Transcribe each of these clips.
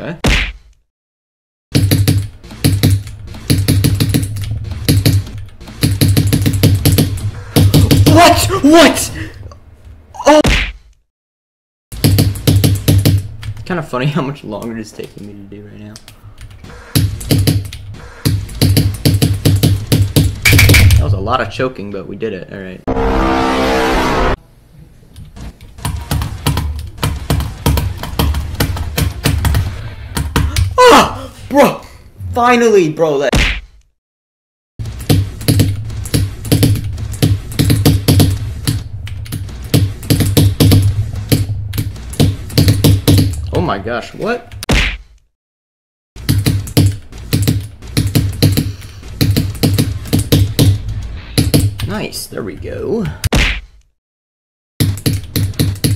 Okay. What? What? Oh! Kind of funny how much longer it's taking me to do right now. That was a lot of choking, but we did it. All bro! Finally, bro. That. Oh my gosh! What? Nice. There we go.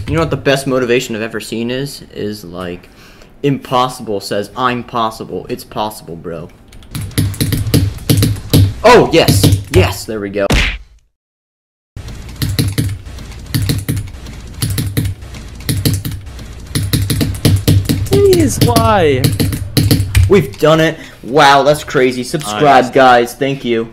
You know what the best motivation I've ever seen is? Is like, impossible says, I'm possible. It's possible, bro. Oh, yes. Yes, there we go. Please, why? We've done it. Wow, that's crazy. Subscribe, guys. Thank you.